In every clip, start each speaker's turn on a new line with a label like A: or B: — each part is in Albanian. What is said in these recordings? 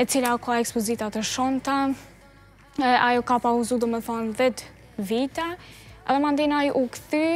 A: e cila ka ekspozita të shumta, ajo ka pauzu domethënë 10 vite, edhe mandej ajo u kthy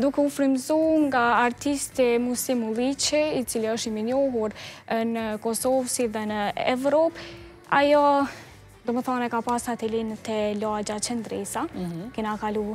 A: duke u frymëzu nga artisti Muslim Mulliqi, i cili është i mirënjohur në Kosovë si dhe në Evropë, ajo domethënë e ka pas atelien te lagja Qëndresa, mhm. kena kalu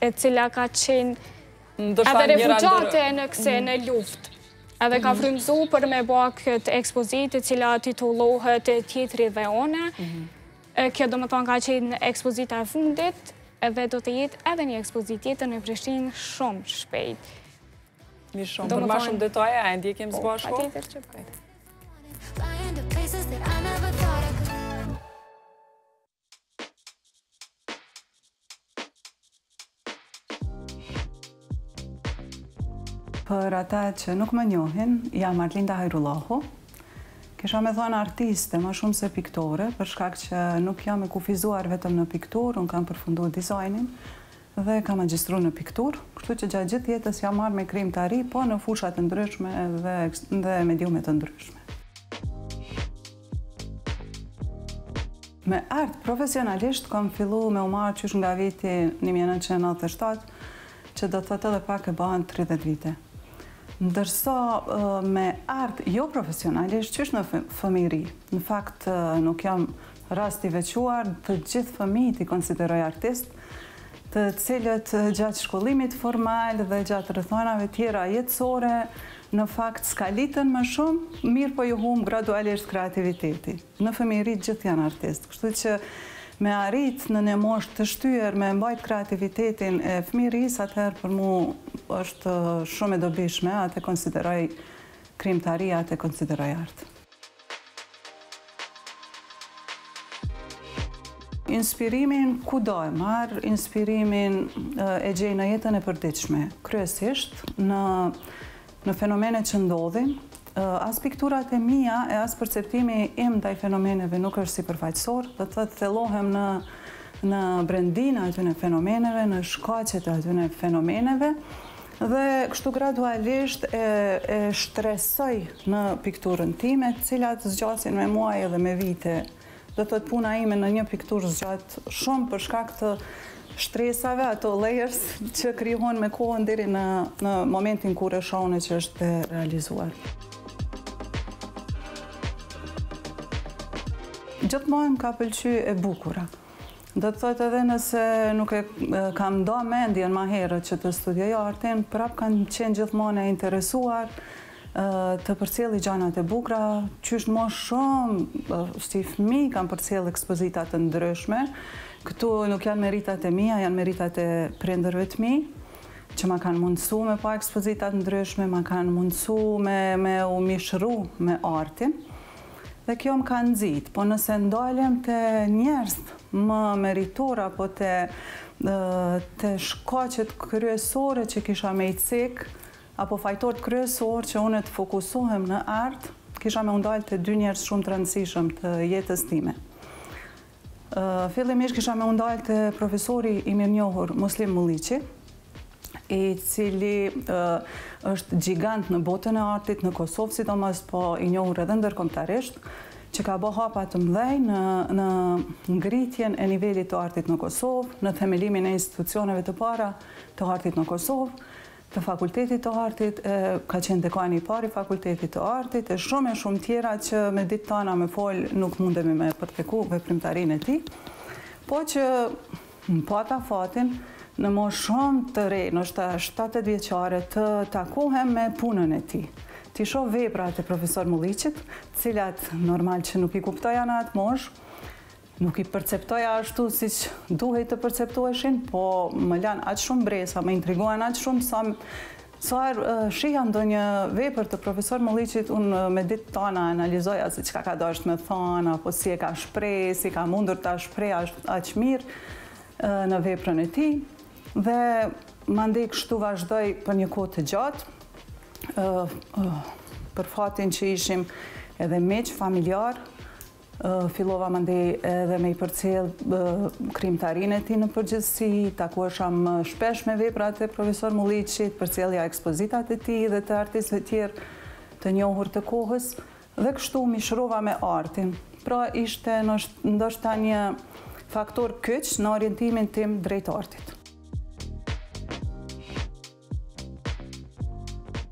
A: e cila ka qenë edhe refugjate në kësi në luftë, edhe ka mhm. frymëzu për me bo këtë ekspozitë e cila titullohet tjetri dhe unë, mhm. kjo domethënë ka qenë ekspozita e fundit, edhe do të jetë edhe një ekspozitë tjetër në Prishtinë shumë shpejt.
B: Një shumë, për ma shumë detaje, a e ndjekim
A: së bashku? Po, patjetër që të kajtë.
C: Për ata që nuk më njohin, jam Arlinda Hajrullahu. Kisha me thënë artiste, ma shumë se piktore, për shkak që nuk jam e kufizuar vetëm në pikturë, unë kam përfundu dizajnin dhe kam magjistru në pikturë, kështu që gjatë gjithë jetës jam marrë me krijimtari, po në fusha të ndryshme dhe, dhe mediume të ndryshme. Me art profesionalisht kam fillu me u marrë qysh nga viti 1997, që do të thotë edhe pak e bahen 30 vite. Ndërsa me art jo profesionalisht, qysh në fëmijëri. Në fakt nuk jam rast i veçuar, të gjithë fëmijët i konsideroj artistë, të cilët gjatë shkollimit formal dhe gjatë rrethanave tjera jetësore, Në fakt skaliten më shumë, mirëpo ju humb gradualisht kreativiteti. Në fëmijëri gjithë janë artistë, kështu që me arrit në një moshë të shtyrë me e mbajt kreativitetin e fëmijërisë, atëherë për mu është shumë e dobishme, atë e konsideroj krijimtari, atë e konsideroj art. Inspirimin kudo e marr, inspirimin e gjej në jetën e përditshme, kryesisht në në fenomenet që ndodhin, as pikturat e mia e as perceptimi im ndaj fenomeneve nuk është sipërfaqësor, do të thotë thellohem në në brendinë e atyre fenomeneve, në shkaqet e atyre fenomeneve, Dhe kështu gradualisht e shtresoj në pikturën time, të cilat zgjasin me muaj edhe me vite. Do thotë puna ime në një pikturë zgjat shumë për shkak të shtresave, ato layers që krijohen me kohën deri në në momentin kur e shoh unë që është e realizuar. Gjithmonë m'ka pëlqy e bukura. Do të thotë edhe nëse nuk e kam nda mendjen ma herët që të studioj artin, prap kam qenë gjithmonë e interesuar të përcjelli gjanat e bukra, qysh ma shumë si fëmi kam përcjellë ekspozita të ndryshme, këtu nuk janë meritat e mia, janë meritat e prindërve të mi, që ma kanë mundësu me pa ekspozita të ndryshme, ma kanë mundësu me u mishru me artin. Dhe kjo më ka nxitë, po nëse ndalem te njerëzit më meritorë apo te te shkaqet kryesore që kisha me i cek, apo fajtorët kryesorë që unë të fokusohem në art, kisha me u ndal te dy njerëz shumë të rëndësishëm të jetës time. Fillimisht kisha me u ndalë te profesori i mirënjohur Muslim Mulliqi, i cili është gjigant në botën e artit, në Kosovë sidomos, po i njohur edhe ndërkomtarisht, që ka bo hapa të mdhej në ngritjen e nivelit të artit në Kosovë, në themelimin e institucioneve të para të artit në Kosovë, të Fakultetit të Artit, ka qenë dekani i parë i Fakultetit të Artit, e shumë e shumë tjera që me ditë tana me fol nuk mundemi me prekë veprimtarinë e tij, po që e pata fatin në moshë shumë të re, ndoshta shtatë-tetë vjeçare, të takohem me punën e tij, t'i shoh veprat e profesor Mulliqit, të cilat normal që nuk i kuptoja në atë moshë, Nuk i perceptoja ashtu siç duhej të perceptoheshin, po më lanë aq shumë mbresa, më intriguan aq shumë sa sa herë shihja ndonjë vepër të profesor Mulliqit, unë me ditë tona analizoja se çka ka dashtë me thonë apo si e ka shpreh, si ka mundur ta shpreh aq mirë në veprën e tij. Dhe mandej kështu vazhdoi për një kohë të gjatë. Për fatin që ishim edhe miq familjar, Fillova mandej edhe me i përcjell krijimtarinë e tij në përgjithësi, takuesha më shpesh me veprat e profesor Mulliqit, përcjellja ekspozitat e tij dhe të artistëve tjerë të njohur të kohës dhe kështu u mishërova me artin. Pra ishte ndoshta një faktor kyç në orientimin tim drejt artit.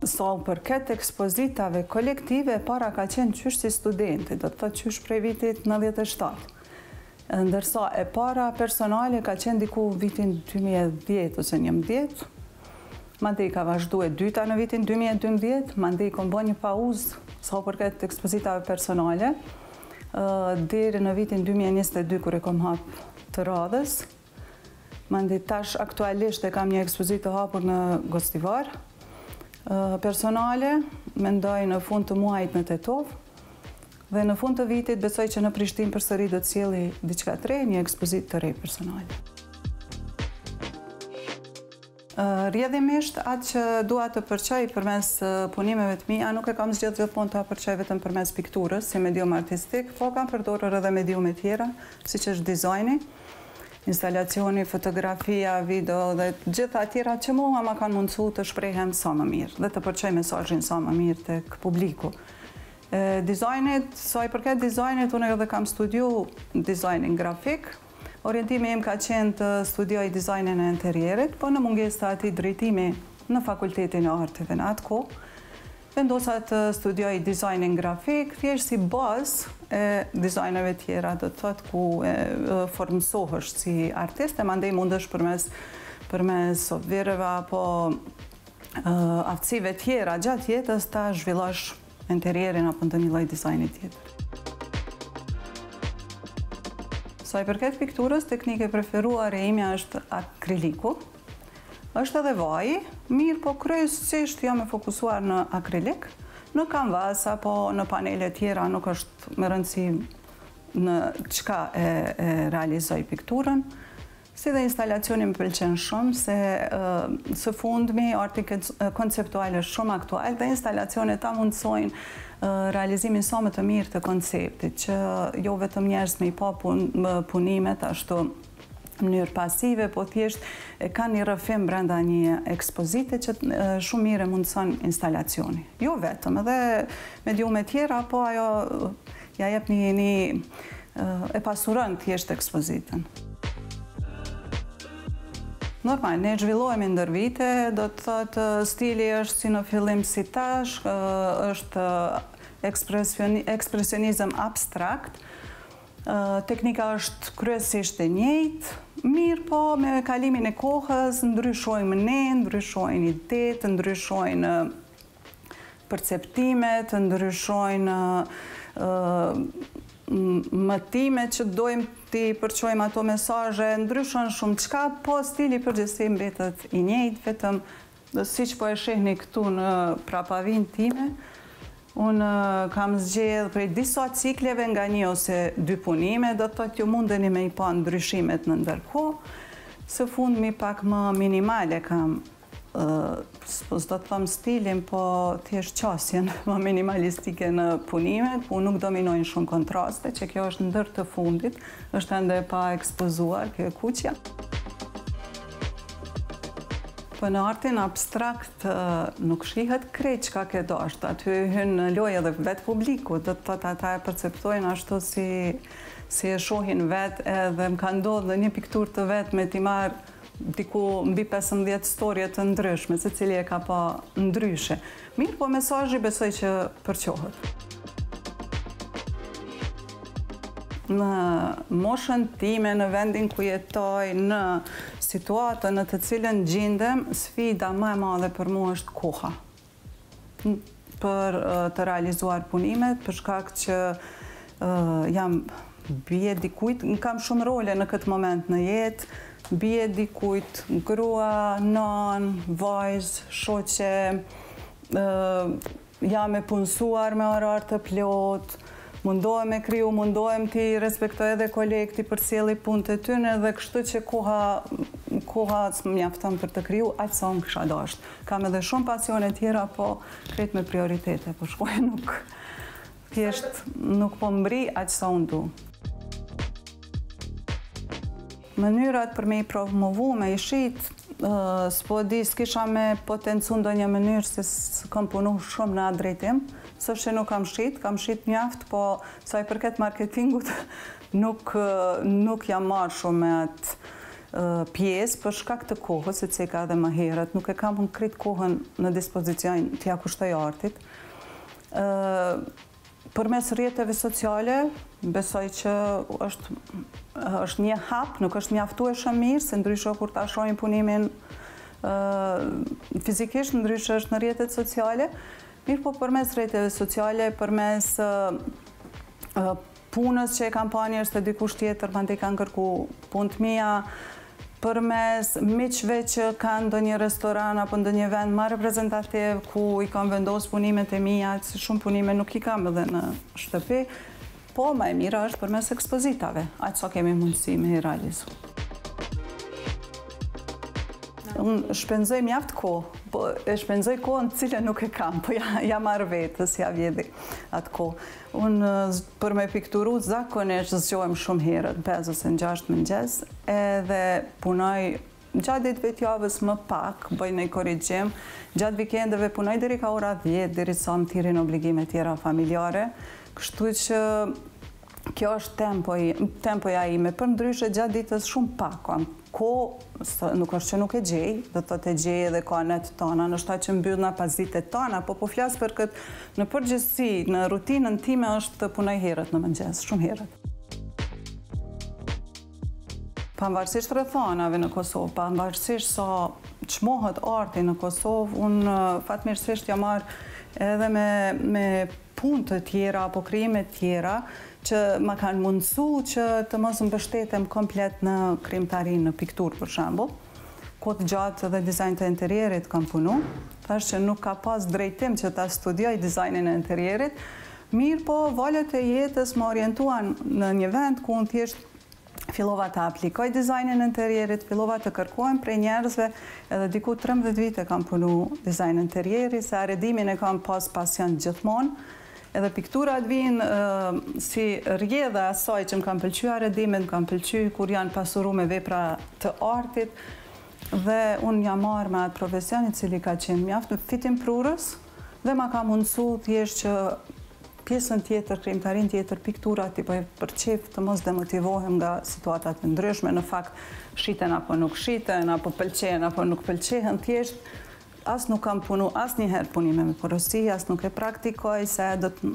C: Sa u përket ekspozitave kolektive, e para ka qenë qysh si studente, do të thotë qysh prej vitit 97. Ndërsa e para personale ka qenë diku n'vitin 2010 ose 11. Mandej ka vazhdu e dyta në vitin 2012, mandej kom bo një pauzë sa u përket ekspozitave personale, deri në vitin 2022 kur e kom hapë të radhës. Mandej tash aktualisht e kam një ekspozitë të hapur në Gostivar. Personale, mendoj në fund të muajit në Tetovë, dhe në fund të vitit besoj që në Prishtinë përsëri do të sjell diçka të re, një ekspozitë të re personale. Rrjedhimisht, atë që dua të përçoj përmes punimeve të mia, nuk e kam zgjedhë gjithmonë ta përçoj vetëm përmes pikturës, si medium artistik, po kam përdorur edhe mediume tjera, siç është dizajni, instalacioni, fotografia, video dhe të gjitha tjera që mua ma kanë mundësu të shprehem sa më mirë dhe të përçoj mesazhin sa më mirë tek publiku. Dizajnit, sa i përket dizajnit, unë edhe kam studiu dizajnin grafik, Orientimi im ka qenë të studioj dizajnin e interierit, po në mungesë të atij drejtimi në Fakultetin e Arteve në atë kohë, vendosa të studioj dizajnin grafik, thjesht si bazë e dizajneve tjera, do të thotë ku formësohesh si artist e mandej mundesh përmes përmes softvereve apo aftësive tjera gjatë jetës ta zhvillosh interierin apo ndonjë lloj dizajnit tjetër. Sa i përket pikturës, teknikë e preferuar e imja është akriliku. Është edhe vaji, mirëpo kryesisht jam e fokusuar në akrilik. Në kanvas apo në panele tjera nuk është me rëndësi në çka e realizoj pikturën. Si dhe instalacioni më pëlqen shumë se së fundmi arti konceptual është shumë aktual dhe instalacionet ta mundësojnë realizimin sa më të mirë të konceptit, që jo vetëm njerëzit me i pa punimet ashtu në mënyrë pasive, po thjesht e kanë një rrëfim brenda një ekspozite që shumë mirë e mundëson instalacioni. Jo vetëm, edhe mediume tjera, po ajo Ja jep një, një e pasuron thjesht ekspozitën. Normal, ne zhvillohemi ndër vite, do të thotë stili është si në fillim si tash, është ekspresionizëm abstrakt, teknika është kryesisht e njëjtë, mirëpo me kalimin e kohës ndryshojmë ne, ndryshojnë idetë, ndryshojnë perceptimet, ndryshojnë mendimet që dojmë t'i përçojmë ato mesazhe, ndryshon shumëçka, po stili përgjithësi mbetet i njëjtë, vetëm siç po e shihni këtu në prapavijën time, unë kam zgjedhë prej disa cikleve nga një ose dy punime, do të thotë mundeni me i pa ndryshimet në ndërkohë, së fundmi pak më minimale kam po s'do të thom stilin, po thjesht qasjen më minimalistike në punime, ku nuk dominojnë shumë kontraste, që kjo është ndër të fundit, është ende e paekspozuar, kjo e kuqja. Po në artin abstrakt nuk shihet krejt çka ke dashtë, aty hyn në lojë edhe vetë publiku, do të thotë ata e perceptojnë ashtu si e shohin vetë, edhe më ka ndodhë dhe një pikturë të vet me t'i marrë diku mbi pesëmbëdhjetë storje të ndryshme, secili e ka pa ndryshe. Mirëpo mesazhi besoj që përçohet. Në moshën time, në vendin ku jetoj, në situatën në të cilën gjindem, sfida më e madhe për mu është koha. për të realizuar punimet, për shkak që jam bijë e dikujt, kam shumë role në këtë moment në jetë, bijë e dikujt, grua, nanë, vajzë, shoqe, jam e punësuar me orar të plotë, mundohem me kriju, mundohem t'i respektoj edhe kolegë, t'i përcjell punët e tyne dhe kështu që koha, koha s'më mjafton për të kriju aq sa unë kisha dashtë. Kam edhe shumë pasione tjera, po krejt me prioritete, po shkoj, nuk, thjesht nuk po mbri aq sa unë du. Mënyrat për me i promovu, me i shit, s'po di, s'kisha me potencu ndonjë mënyrë se s'kom punu shumë në atë drejtim, s'është që nuk kam shit, kam shit mjaft, po sa i përket marketingut, Nuk nuk jam marrë shumë me atë pjesë për shkak të kohës, siç e ceka edhe më herët. Nuk e kam unë krejt kohën në dispozicion t'ia kushtoj artit. Ë përmes rrjeteve sociale besoj që është është një hap, nuk është mjaftueshëm mirë, se ndryshe kur ta shohin punimin ë fizikisht, ndryshe është në rrjetet sociale. Mirëpo përmes rrjeteve sociale, përmes ë punës që e kanë pa njerëz te dikush tjetër mandej kanë kërku punë të mia përmes miqve që kanë ndonjë restoran apo ndonjë vend ma reprezentativ ku i kam vendos punimet e mia, që shumë punime nuk i kam edhe në shtëpi, po ma e mira është përmes ekspozitave, aq sa kemi mundësi me i realizu. Unë shpenzoj mjaft kohë, po e shpenzoj kohën të cilën nuk e kam, po ia, ia marr vetës, ia vjedhi atë kohë. Unë për me pikturu zakonisht zgjohem shumë herët, pesë ose në gjashtë mëngjes, edhe punoj gjatë ditëve të javës më pak, bëj nonjë korrigjim, gjatë vikendeve punoj deri kah ora 10, derisa më thirrin obligime tjera familjare, kështu që kjo është tempoja ime, përndryshe gjatë ditës shumë pak kohë. Po, nuk është që nuk e gjej, do të thotë e gjej edhe ka net tana, ndoshta që mbyllna pas ditët tana, po po flas për këtë në përgjithësi, në rutinën time është të punoj herët në mëngjes, shumë herët. Pavarësisht rrethanave në Kosovë, pavarësisht sa çmohet arti në Kosovë, unë fatmirësisht jam marrë edhe me me punë të tjera apo krijime të tjera që më kanë mundësu që të mos mbështetem komplet në krijimtari në pikturë për shembull. Kohë të gjatë edhe dizajn të interierit kam punu, thashë që nuk ka pas drejtim që ta studioj dizajnin e interierit, mirëpo valët e jetës më orientuan në një vend ku unë thjesht Fillova ta aplikoj dizajnin e interierit, fillova të kërkohem prej njerëzve, edhe diku trembëdhjetë vite kam punu dizajn interieri, se aredimin e kam pas pasion gjithmonë, edhe pikturat vijnë si rrjedhë e asaj që më kanë pëlqy aredimet, më kanë pëlqy kur janë pasuru me vepra të artit, dhe unë jam marrë me atë profesion i cili ka qenë mjaft fitimprurës dhe ma ka mundësu thjesht që Pjesën tjetër, krijimtarinë tjetër, pikturat t'i boj për qejf, të mos demotivohem nga situatat e ndryshme, në fakt shiten apo nuk shiten, apo pëlqehen apo nuk pëlqehen, thjesht as nuk kam punu asnjëherë punime me porosi, as nuk e praktikoj, se do të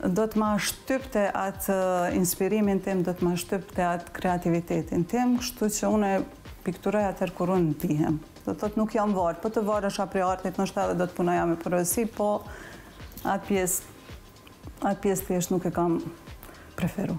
C: do të ma shtypte atë inspirimin tim, do të ma shtypte atë kreativitetin tim, kështu që unë pikturoj atëherë kur unë ndihem. Do të thotë nuk jam varë, po të varësha prej artit, ndoshta edhe do të punoja me porosi, po atë pjesë, atë pjesë thjesht nuk e kam preferu.